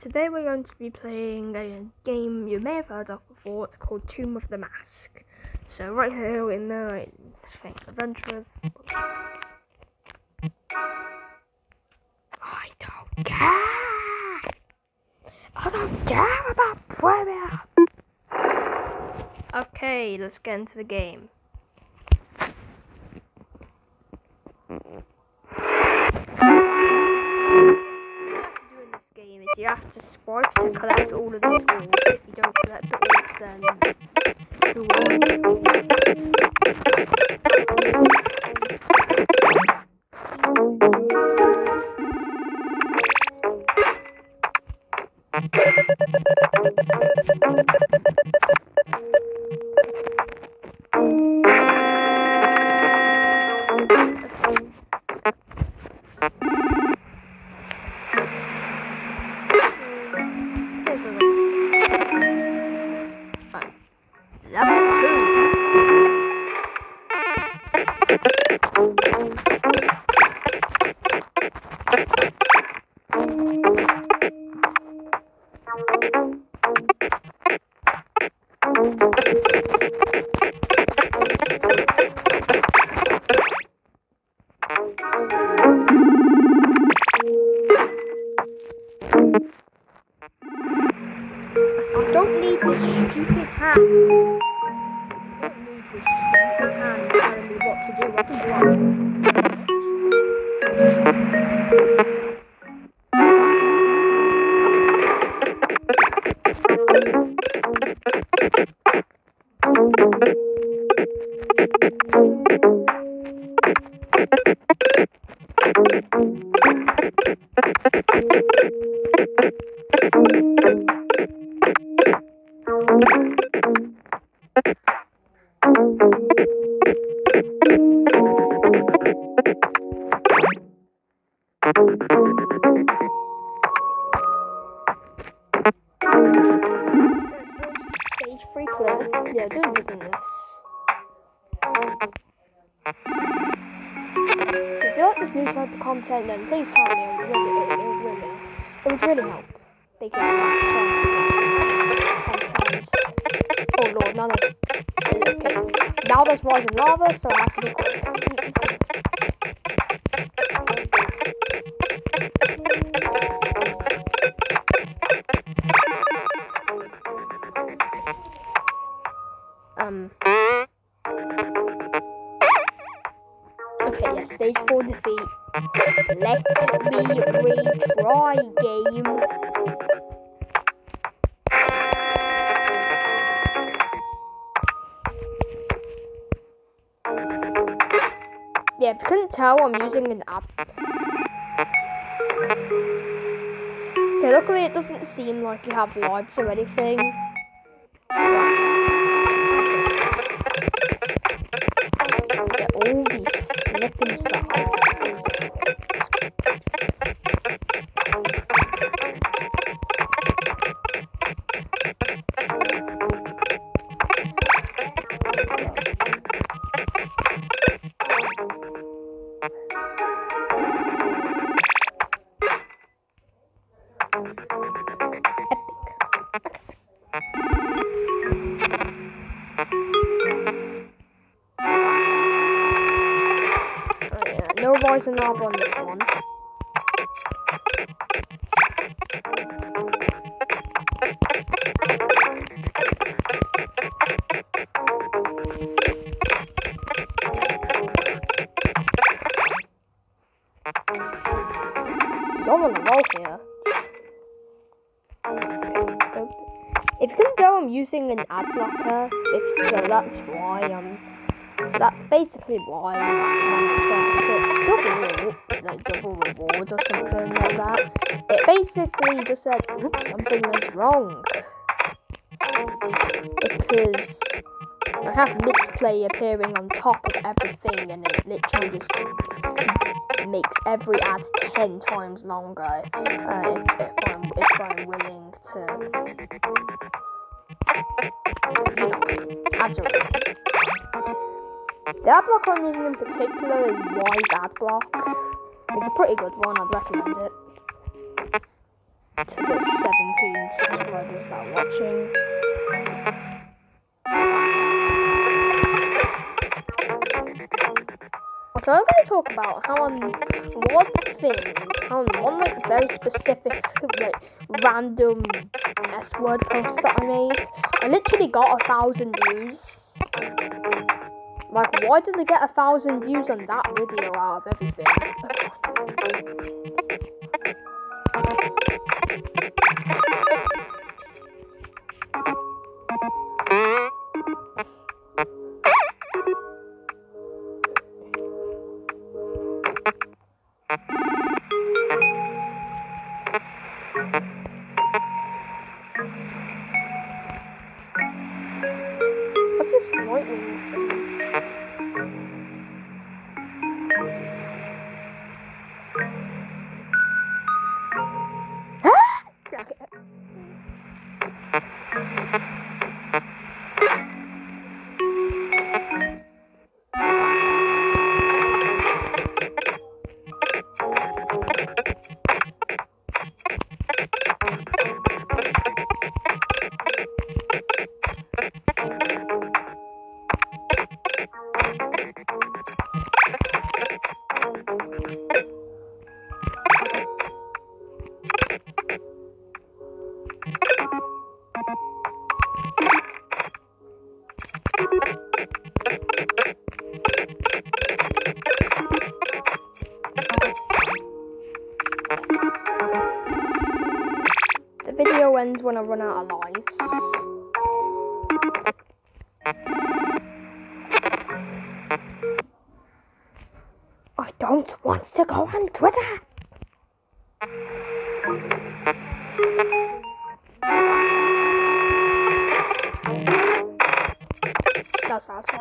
today we're going to be playing a game you may have heard of before. It's called Tomb of the Mask. So right here in the thing, Adventurers. I don't care! I don't care about Premier! Okay, let's get into the game. Collect all of I don't need this stupid hand. I don't need this stupid hand telling me what to do. I can do it. Stage three clear. Yeah, don't using this. If you like this new type of content, then please tell me. It would really, it would really, it would really help. Because sometimes. Oh lord, now there's. Okay. Now there's rising lava, so I have to be quick. Let me retry, game. Yeah, if you couldn't tell, I'm using an app. Okay, luckily it doesn't seem like you have lives or anything. Get all these flipping stars. No rising on this one. He's all a here. If you can tell, I'm using an ad blocker. If so, that's why I'm. That's basically why I'm double, like double reward or something like that. It basically just said, "Oops, something went wrong," because I have misplay appearing on top of everything, and it literally just makes every ad ten times longer. Uh, if, I'm if I'm willing to, you know, the ad block I'm using in particular is Wise Ad Block. It's a pretty good one, I'd recommend it. to the 17 subscribers that are watching. So I'm going to talk about how on one thing, how on one like very specific, like random S word post that I made, I literally got a thousand views. Like, why did they get a thousand views on that video out of everything? What's this lightning thing? I run out of lives. I don't want to go on Twitter. That's that's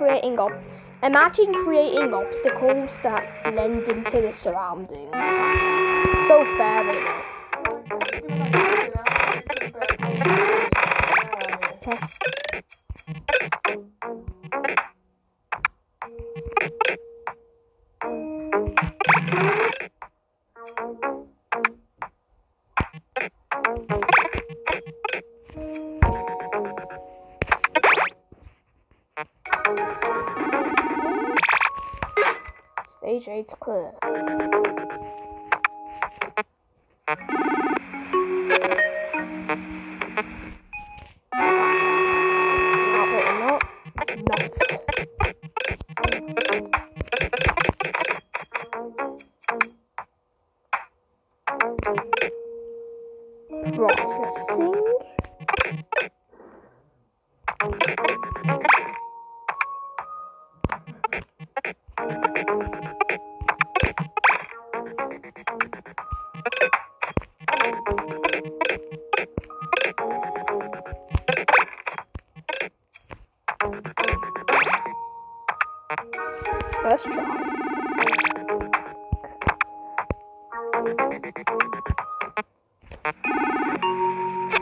creating up. Imagine creating obstacles that blend into the surroundings. So fair, isn't it? Stage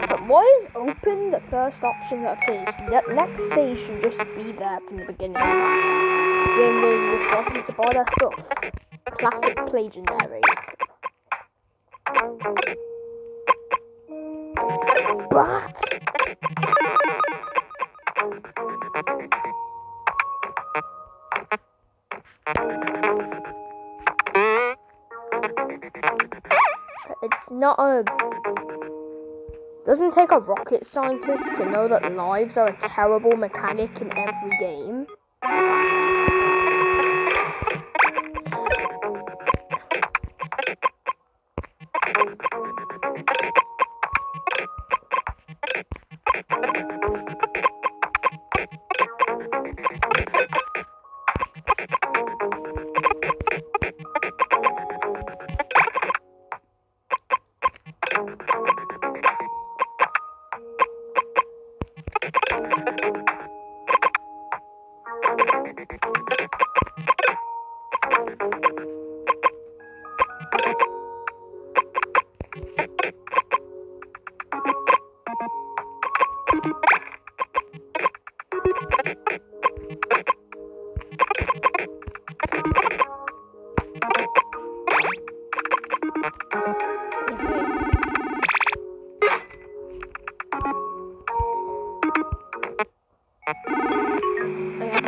But why is open the first option that appears? That next stage should just be there from the beginning. Game was responsible to buy that stuff. Classic Playgendary. But it's not a doesn't take a rocket scientist to know that lives are a terrible mechanic in every game.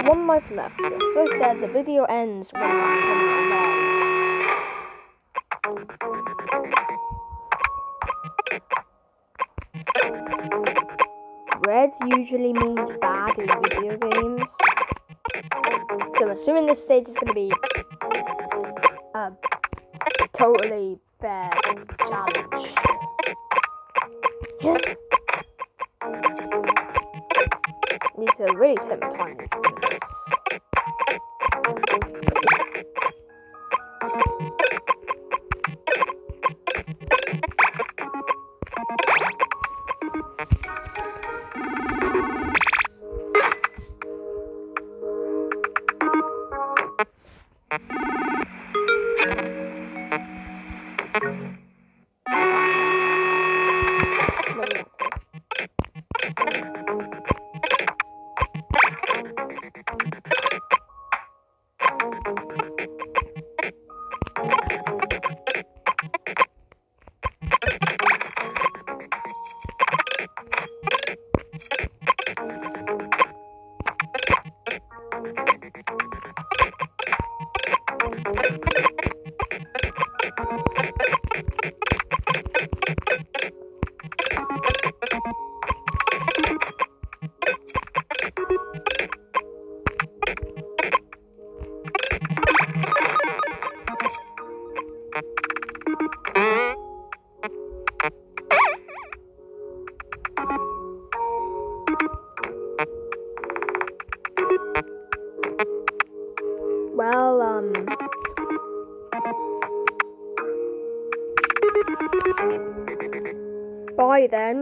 One life left. So I said, the video ends when. Red usually means bad in video games. So I'm assuming this stage is going to be a totally bad challenge. To really take my time with this. Maybe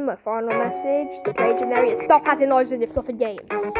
my final message. The is stop adding lives in your fluffy games.